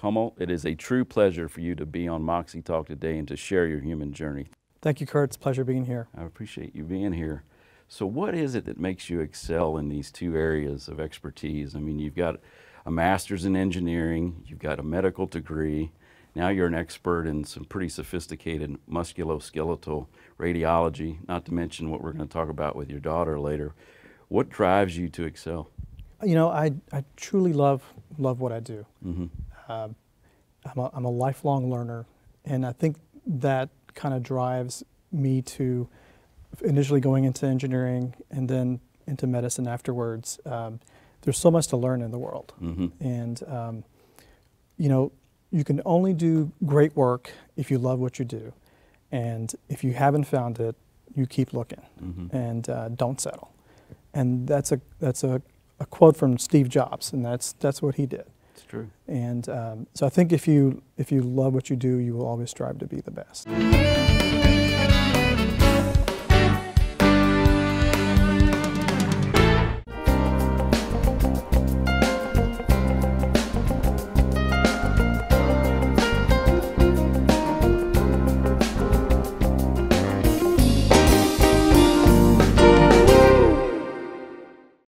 Kamal, it is a true pleasure for you to be on Moxie Talk today and to share your human journey. Thank you, Kirt. It's a pleasure being here. I appreciate you being here. So, what is it that makes you excel in these two areas of expertise? I mean, you've got a master's in engineering, you've got a medical degree, now you're an expert in some pretty sophisticated musculoskeletal radiology, not to mention what we're going to talk about with your daughter later. What drives you to excel? You know, I, I truly love love what I do. Mm-hmm. Um, I'm, a, I'm a lifelong learner, and I think that kind of drives me to initially going into engineering and then into medicine afterwards. Um, there's so much to learn in the world, Mm-hmm. and um, you know, you can only do great work if you love what you do, and if you haven't found it, you keep looking Mm-hmm. and uh, don't settle. And that's a that's a, a quote from Steve Jobs, and that's that's what he did. It's true. And um, so I think if you if you love what you do, you will always strive to be the best.